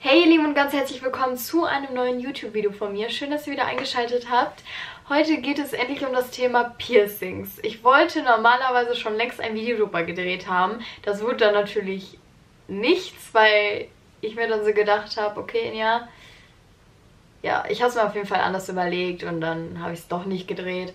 Hey ihr Lieben und ganz herzlich willkommen zu einem neuen YouTube-Video von mir. Schön, dass ihr wieder eingeschaltet habt. Heute geht es endlich um das Thema Piercings. Ich wollte normalerweise schon längst ein Video darüber gedreht haben. Das wurde dann natürlich nichts, weil ich mir dann so gedacht habe, okay, ja, ja, ich habe es mir auf jeden Fall anders überlegt und dann habe ich es doch nicht gedreht.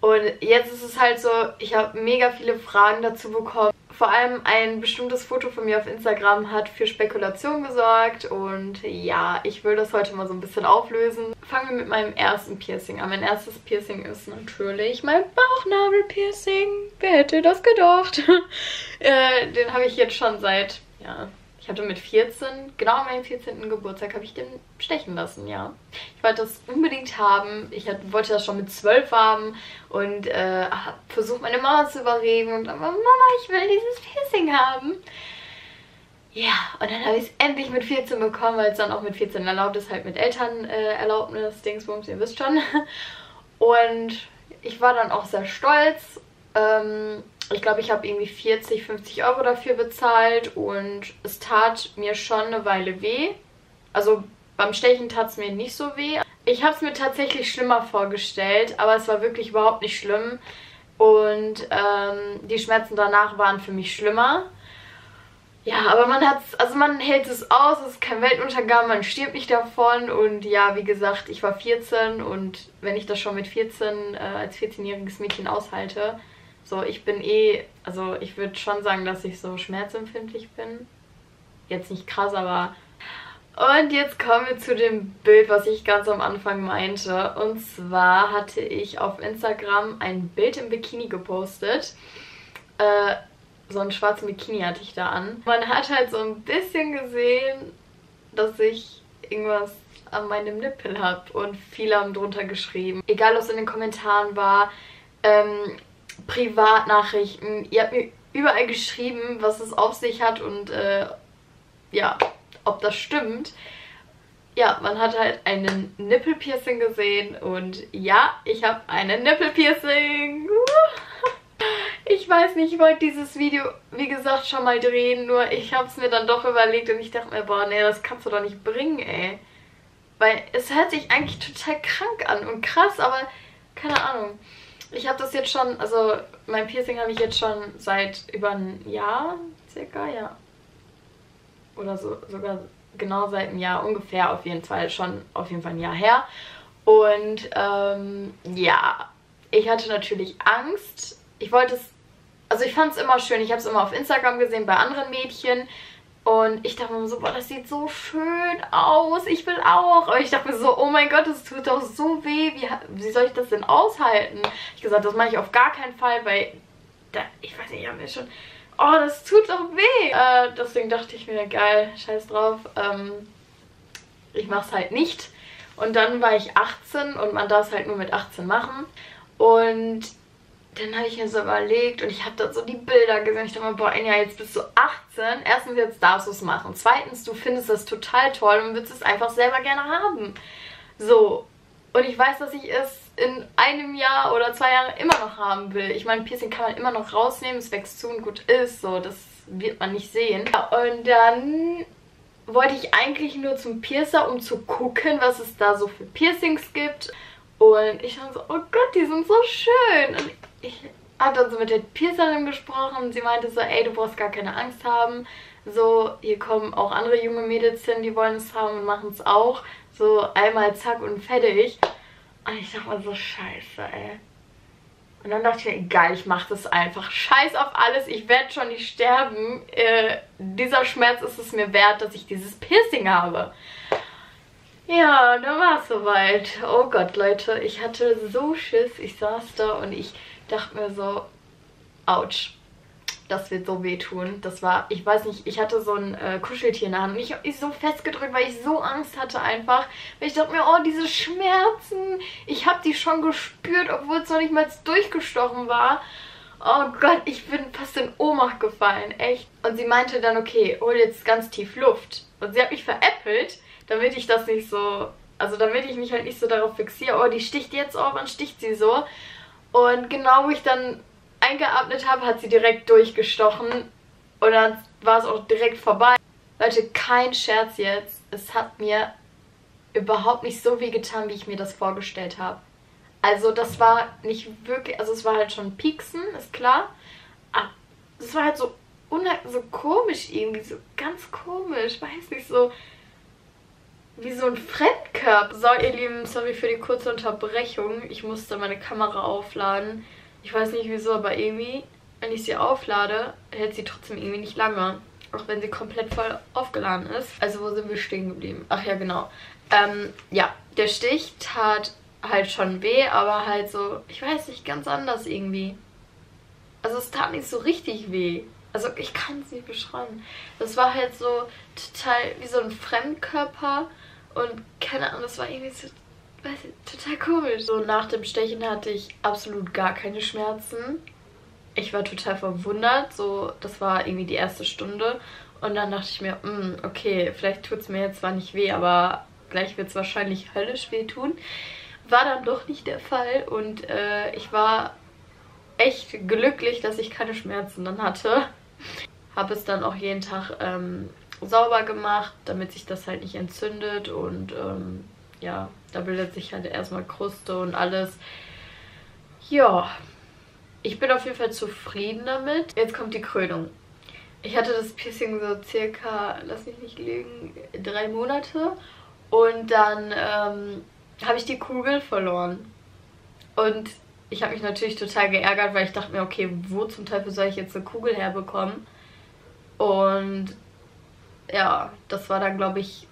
Und jetzt ist es halt so, ich habe mega viele Fragen dazu bekommen. Vor allem ein bestimmtes Foto von mir auf Instagram hat für Spekulation gesorgt und ja, ich will das heute mal so ein bisschen auflösen. Fangen wir mit meinem ersten Piercing an. Mein erstes Piercing ist natürlich mein Bauchnabel-Piercing. Wer hätte das gedacht? äh, den habe ich jetzt schon seit, ja, ich hatte mit 14, genau an meinem 14. Geburtstag, habe ich den stechen lassen, ja. Ich wollte das unbedingt haben. Ich wollte das schon mit 12 haben und äh, habe versucht, meine Mama zu überreden. Und dann war, Mama, ich will dieses Piercing haben. Ja, und dann habe ich es endlich mit 14 bekommen, weil es dann auch mit 14 erlaubt ist, halt mit Elternerlaubnis, äh, Dingsbums, ihr wisst schon. Und ich war dann auch sehr stolz. Ähm, ich glaube, ich habe irgendwie 40, 50 Euro dafür bezahlt und es tat mir schon eine Weile weh. Also beim Stechen tat es mir nicht so weh. Ich habe es mir tatsächlich schlimmer vorgestellt, aber es war wirklich überhaupt nicht schlimm. Und ähm, die Schmerzen danach waren für mich schlimmer. Ja, aber man hat's, also man hält es aus, es ist kein Weltuntergang, man stirbt nicht davon und ja, wie gesagt, ich war 14 und wenn ich das schon mit 14 äh, als 14-jähriges Mädchen aushalte, so, ich bin eh, also ich würde schon sagen, dass ich so schmerzempfindlich bin. Jetzt nicht krass, aber... Und jetzt kommen wir zu dem Bild, was ich ganz am Anfang meinte. Und zwar hatte ich auf Instagram ein Bild im Bikini gepostet. Äh, so einen schwarzen Bikini hatte ich da an. Man hat halt so ein bisschen gesehen, dass ich irgendwas an meinem Nippel habe. Und viele haben drunter geschrieben. Egal, was in den Kommentaren war. Ähm, Privatnachrichten. Ihr habt mir überall geschrieben, was es auf sich hat und äh, ja, ob das stimmt. Ja, man hat halt einen Nippelpiercing gesehen und ja, ich habe einen Nippelpiercing. Ich weiß nicht, ich wollte dieses Video, wie gesagt, schon mal drehen, nur ich habe es mir dann doch überlegt und ich dachte mir, boah, nee, das kannst du doch nicht bringen, ey. Weil es hört sich eigentlich total krank an und krass, aber keine Ahnung. Ich habe das jetzt schon, also mein Piercing habe ich jetzt schon seit über ein Jahr circa, ja. Oder so, sogar genau seit einem Jahr, ungefähr auf jeden Fall, schon auf jeden Fall ein Jahr her. Und ähm, ja, ich hatte natürlich Angst. Ich wollte es, also ich fand es immer schön. Ich habe es immer auf Instagram gesehen bei anderen Mädchen. Und ich dachte mir so, boah, das sieht so schön aus, ich will auch. Aber ich dachte mir so, oh mein Gott, das tut doch so weh, wie, wie soll ich das denn aushalten? Ich gesagt, das mache ich auf gar keinen Fall, weil, da, ich weiß nicht, ich habe mir schon, oh, das tut doch weh. Äh, deswegen dachte ich mir, geil, scheiß drauf, ähm, ich mache es halt nicht. Und dann war ich 18 und man darf es halt nur mit 18 machen. Und dann habe ich mir so überlegt und ich habe da so die Bilder gesehen. Ich dachte mir, boah, Enya, jetzt bist du 18. Erstens, jetzt darfst du es machen. Zweitens, du findest das total toll und willst es einfach selber gerne haben. So. Und ich weiß, dass ich es in einem Jahr oder zwei Jahren immer noch haben will. Ich meine, Piercing kann man immer noch rausnehmen. Es wächst zu und gut ist. So, das wird man nicht sehen. Und dann wollte ich eigentlich nur zum Piercer, um zu gucken, was es da so für Piercings gibt. Und ich war so, oh Gott, die sind so schön. Und ich habe dann so mit der Piercerin gesprochen und sie meinte so, ey, du brauchst gar keine Angst haben. So, hier kommen auch andere junge Mädels hin, die wollen es haben und machen es auch. So einmal zack und fertig. Und ich dachte mir so, scheiße, ey. Und dann dachte ich mir, egal, ich mache das einfach. Scheiß auf alles, ich werde schon nicht sterben. Äh, dieser Schmerz ist es mir wert, dass ich dieses Piercing habe. Ja, dann war es soweit. Oh Gott, Leute, ich hatte so Schiss. Ich saß da und ich dachte mir so, ouch, das wird so wehtun. Das war, ich weiß nicht, ich hatte so ein äh, Kuscheltier in der Hand und ich habe mich so festgedrückt, weil ich so Angst hatte einfach. Weil ich dachte mir, oh, diese Schmerzen, ich habe die schon gespürt, obwohl es noch nicht mal durchgestochen war. Oh Gott, ich bin fast in Ohnmacht gefallen, echt. Und sie meinte dann, okay, hol jetzt ganz tief Luft. Und sie hat mich veräppelt, damit ich das nicht so, also damit ich mich halt nicht so darauf fixiere, oh, die sticht jetzt, oh, wann sticht sie so? Und genau wo ich dann eingeatmet habe, hat sie direkt durchgestochen. Und dann war es auch direkt vorbei. Leute, kein Scherz jetzt. es hat mir überhaupt nicht so weh getan, wie ich mir das vorgestellt habe. Also das war nicht wirklich, also es war halt schon Pieksen, ist klar. Aber es war halt so, so komisch irgendwie, so ganz komisch, weiß nicht, so wie so ein Fremdkörper. So, ihr Lieben, sorry für die kurze Unterbrechung. Ich musste meine Kamera aufladen. Ich weiß nicht wieso, aber irgendwie, wenn ich sie auflade, hält sie trotzdem irgendwie nicht lange. Auch wenn sie komplett voll aufgeladen ist. Also wo sind wir stehen geblieben? Ach ja, genau. Ähm, ja, der Stich tat halt schon weh, aber halt so, ich weiß nicht, ganz anders irgendwie. Also es tat nicht so richtig weh. Also ich kann es nicht beschreiben. Das war halt so total wie so ein Fremdkörper und keine Ahnung, das war irgendwie so, weiß ich, total komisch. So nach dem Stechen hatte ich absolut gar keine Schmerzen. Ich war total verwundert, so das war irgendwie die erste Stunde und dann dachte ich mir, mh, hm, okay, vielleicht tut es mir jetzt zwar nicht weh, aber gleich wird es wahrscheinlich höllisch wehtun. War dann doch nicht der Fall und äh, ich war echt glücklich, dass ich keine Schmerzen dann hatte. Habe es dann auch jeden Tag ähm, sauber gemacht, damit sich das halt nicht entzündet und ähm, ja, da bildet sich halt erstmal Kruste und alles. Ja, ich bin auf jeden Fall zufrieden damit. Jetzt kommt die Krönung. Ich hatte das Piercing so circa, lass mich nicht lügen, drei Monate und dann ähm, habe ich die Kugel verloren. Und ich habe mich natürlich total geärgert, weil ich dachte mir, okay, wo zum Teufel soll ich jetzt eine Kugel herbekommen? Und ja, das war dann, glaube ich,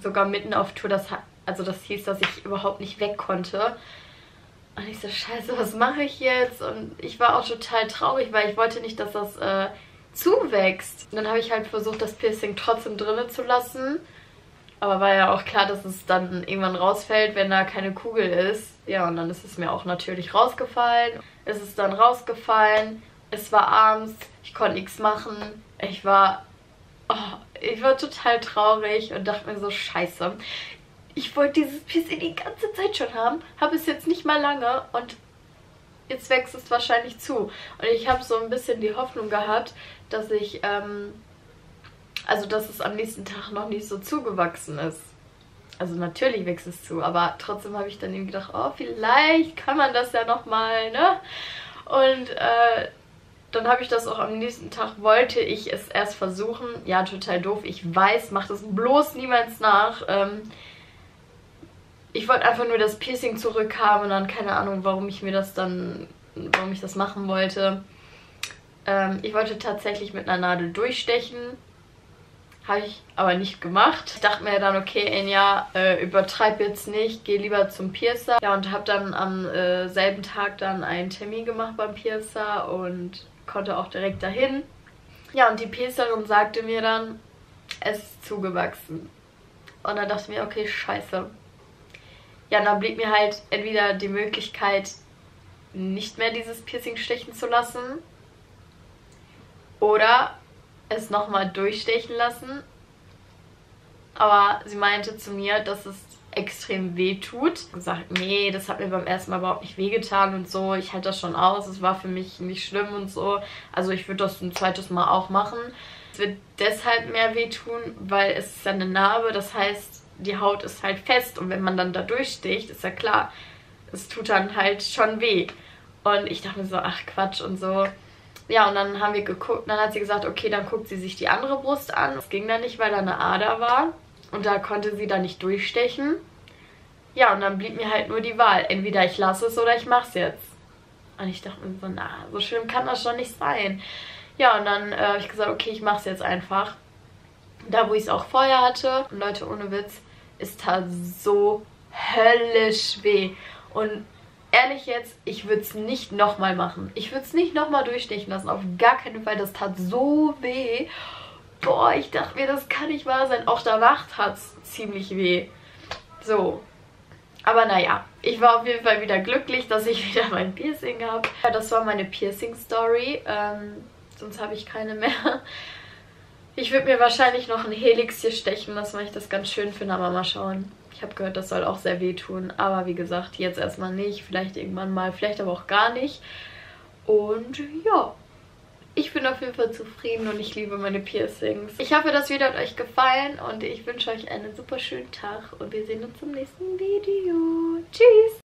sogar mitten auf Tour. Das, also das hieß, dass ich überhaupt nicht weg konnte. Und ich so, scheiße, was mache ich jetzt? Und ich war auch total traurig, weil ich wollte nicht, dass das äh, zuwächst. Und dann habe ich halt versucht, das Piercing trotzdem drinnen zu lassen. Aber war ja auch klar, dass es dann irgendwann rausfällt, wenn da keine Kugel ist. Ja, und dann ist es mir auch natürlich rausgefallen. Es ist dann rausgefallen. Es war abends. Ich konnte nichts machen. Ich war... Oh, ich war total traurig und dachte mir so, scheiße. Ich wollte dieses Piercing die ganze Zeit schon haben, habe es jetzt nicht mal lange und jetzt wächst es wahrscheinlich zu. Und ich habe so ein bisschen die Hoffnung gehabt, dass ich, ähm, also dass es am nächsten Tag noch nicht so zugewachsen ist. Also natürlich wächst es zu, aber trotzdem habe ich dann eben gedacht, oh, vielleicht kann man das ja nochmal, ne? Und äh, dann habe ich das auch am nächsten Tag, wollte ich es erst versuchen. Ja, total doof. Ich weiß, macht es bloß niemals nach. Ähm, ich wollte einfach nur das Piercing zurückhaben und dann keine Ahnung, warum ich mir das dann, warum ich das machen wollte. Ähm, ich wollte tatsächlich mit einer Nadel durchstechen. Habe ich aber nicht gemacht. Ich dachte mir dann, okay, Enya, äh, übertreib jetzt nicht, geh lieber zum Piercer. Ja, und habe dann am äh, selben Tag dann einen Termin gemacht beim Piercer und konnte auch direkt dahin. Ja, und die Piercerin sagte mir dann, es ist zugewachsen. Und dann dachte ich mir, okay, scheiße. Ja, dann blieb mir halt entweder die Möglichkeit, nicht mehr dieses Piercing stechen zu lassen oder es nochmal durchstechen lassen. Aber sie meinte zu mir, dass es extrem weh tut. Gesagt, nee, das hat mir beim ersten Mal überhaupt nicht wehgetan und so. Ich halte das schon aus. Es war für mich nicht schlimm und so. Also ich würde das ein zweites Mal auch machen. Es wird deshalb mehr wehtun, weil es ist ja eine Narbe. Das heißt, die Haut ist halt fest und wenn man dann da durchsticht, ist ja klar, es tut dann halt schon weh. Und ich dachte mir so, ach Quatsch und so. Ja, und dann haben wir geguckt, dann hat sie gesagt, okay, dann guckt sie sich die andere Brust an. Das ging dann nicht, weil da eine Ader war. Und da konnte sie dann nicht durchstechen. Ja, und dann blieb mir halt nur die Wahl. Entweder ich lasse es oder ich mache es jetzt. Und ich dachte mir so, na, so schlimm kann das schon nicht sein. Ja, und dann äh, habe ich gesagt, okay, ich mache es jetzt einfach. Da, wo ich es auch vorher hatte, und Leute, ohne Witz, es tat so höllisch weh. Und ehrlich jetzt, ich würde es nicht nochmal machen. Ich würde es nicht nochmal durchstechen lassen. Auf gar keinen Fall. Das tat so weh boah, ich dachte mir, das kann nicht wahr sein. Auch danach tat es ziemlich weh. So. Aber naja, ich war auf jeden Fall wieder glücklich, dass ich wieder mein Piercing habe. Ja, das war meine Piercing-Story. Ähm, sonst habe ich keine mehr. Ich würde mir wahrscheinlich noch ein Helix hier stechen lassen, weil ich das ganz schön finde. Aber mal schauen. Ich habe gehört, das soll auch sehr wehtun. Aber wie gesagt, jetzt erstmal nicht. Vielleicht irgendwann mal, vielleicht aber auch gar nicht. Und ja, ich bin auf jeden Fall zufrieden und ich liebe meine Piercings. Ich hoffe, das Video hat euch gefallen und ich wünsche euch einen super schönen Tag und wir sehen uns im nächsten Video.